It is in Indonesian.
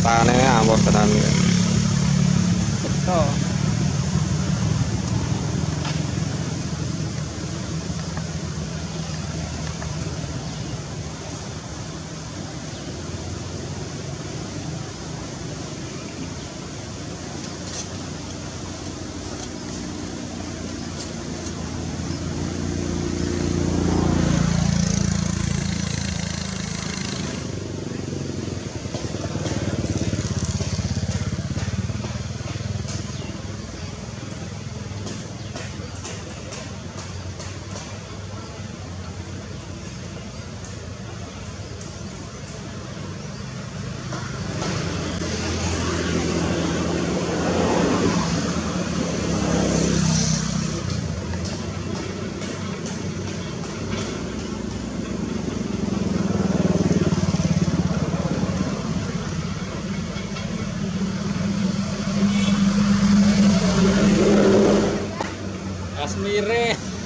matane ampuh tenan Betul. Kasmire.